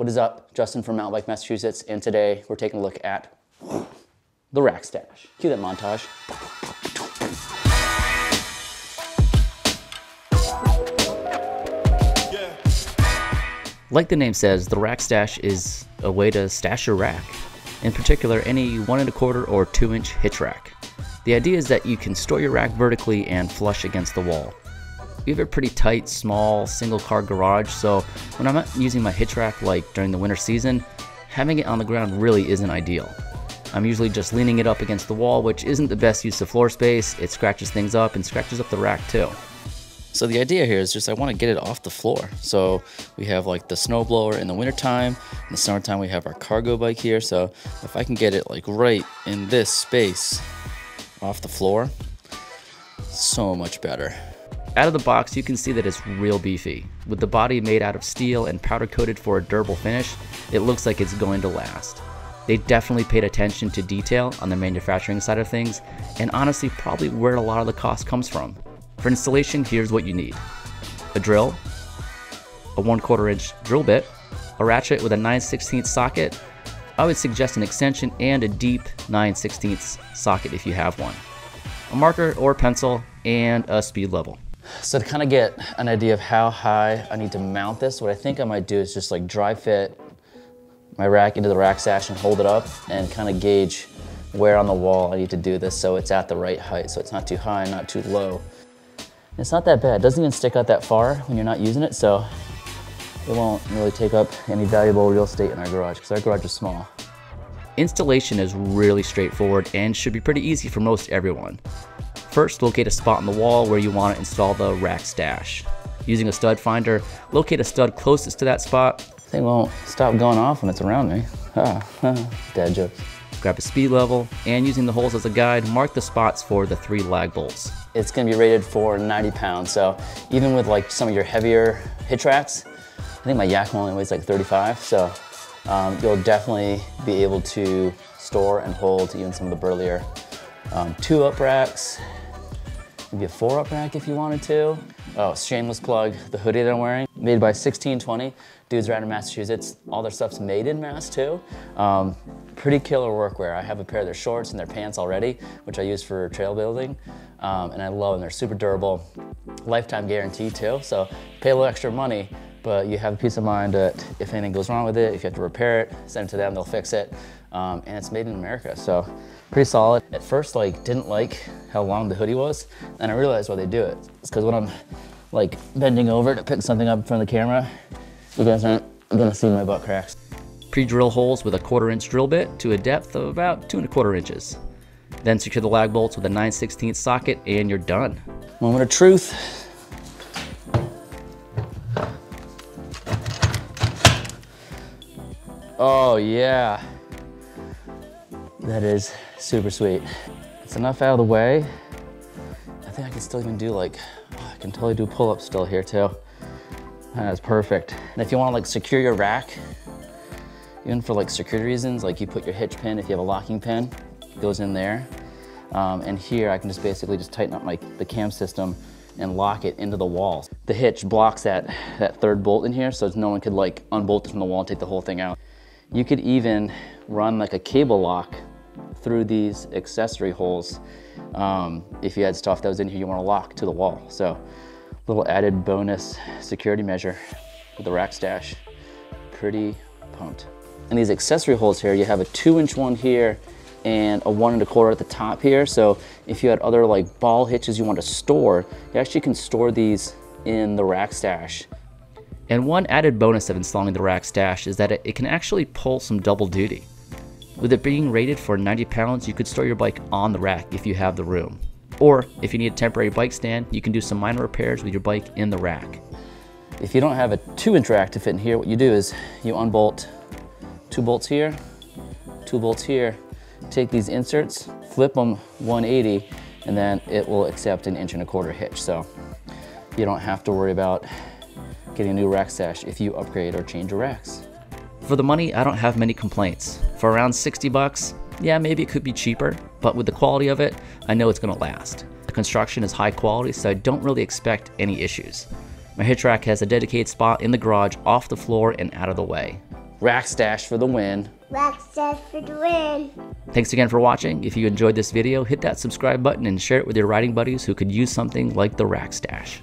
What is up? Justin from Mountain Bike, Massachusetts, and today we're taking a look at the rack stash. Cue that montage. Like the name says, the rack stash is a way to stash your rack. In particular, any one and a quarter or two inch hitch rack. The idea is that you can store your rack vertically and flush against the wall. We have a pretty tight, small, single car garage, so when I'm not using my hitch rack like during the winter season, having it on the ground really isn't ideal. I'm usually just leaning it up against the wall, which isn't the best use of floor space. It scratches things up and scratches up the rack too. So the idea here is just I want to get it off the floor. So we have like the snowblower in the wintertime. In the summertime we have our cargo bike here. So if I can get it like right in this space off the floor, so much better. Out of the box, you can see that it's real beefy. With the body made out of steel and powder coated for a durable finish, it looks like it's going to last. They definitely paid attention to detail on the manufacturing side of things, and honestly, probably where a lot of the cost comes from. For installation, here's what you need. A drill, a 1 quarter inch drill bit, a ratchet with a 9 16 socket. I would suggest an extension and a deep 9 16 socket if you have one. A marker or pencil, and a speed level. So to kind of get an idea of how high I need to mount this, what I think I might do is just like dry fit my rack into the rack stash and hold it up and kind of gauge where on the wall I need to do this so it's at the right height, so it's not too high, not too low. It's not that bad. It doesn't even stick out that far when you're not using it, so it won't really take up any valuable real estate in our garage because our garage is small. Installation is really straightforward and should be pretty easy for most everyone. First, locate a spot on the wall where you want to install the rack stash. Using a stud finder, locate a stud closest to that spot. Thing won't stop going off when it's around me. Dad jokes. Grab a speed level, and using the holes as a guide, mark the spots for the three lag bolts. It's gonna be rated for 90 pounds, so even with like some of your heavier hitch racks, I think my Yakima only weighs like 35, so um, you'll definitely be able to store and hold even some of the burlier um, two up racks, maybe a four up rack if you wanted to. Oh, shameless plug, the hoodie that I'm wearing, made by 1620. Dudes right in Massachusetts. All their stuff's made in Mass too. Um, pretty killer workwear. I have a pair of their shorts and their pants already, which I use for trail building. Um, and I love them, they're super durable. Lifetime guarantee too, so pay a little extra money, but you have a peace of mind that if anything goes wrong with it, if you have to repair it, send it to them, they'll fix it. Um, and it's made in America, so pretty solid. At first, like, didn't like how long the hoodie was, and I realized why they do it. It's because when I'm like bending over to pick something up in front of the camera, you guys aren't gonna see my butt cracks. Pre-drill holes with a quarter inch drill bit to a depth of about two and a quarter inches. Then secure the lag bolts with a 9 16 socket and you're done. Moment of truth. Oh yeah. That is super sweet. It's enough out of the way. I think I can still even do like, I can totally do pull-ups still here too. That's perfect. And if you wanna like secure your rack, even for like security reasons, like you put your hitch pin, if you have a locking pin, it goes in there. Um, and here I can just basically just tighten up my, the cam system and lock it into the wall. The hitch blocks that, that third bolt in here so no one could like unbolt it from the wall and take the whole thing out. You could even run like a cable lock through these accessory holes um, if you had stuff that was in here you want to lock to the wall. So little added bonus security measure with the rack stash. Pretty pumped. And these accessory holes here, you have a two inch one here and a one and a quarter at the top here. So if you had other like ball hitches you want to store, you actually can store these in the rack stash. And one added bonus of installing the rack stash is that it, it can actually pull some double duty. With it being rated for 90 pounds, you could store your bike on the rack if you have the room. Or if you need a temporary bike stand, you can do some minor repairs with your bike in the rack. If you don't have a two inch rack to fit in here, what you do is you unbolt two bolts here, two bolts here, take these inserts, flip them 180, and then it will accept an inch and a quarter hitch. So you don't have to worry about getting a new rack stash if you upgrade or change your racks. For the money, I don't have many complaints. For around 60 bucks, yeah, maybe it could be cheaper, but with the quality of it, I know it's gonna last. The construction is high quality, so I don't really expect any issues. My hitch rack has a dedicated spot in the garage off the floor and out of the way. Rack stash for the win. Rack stash for the win. Thanks again for watching. If you enjoyed this video, hit that subscribe button and share it with your riding buddies who could use something like the Rack Stash.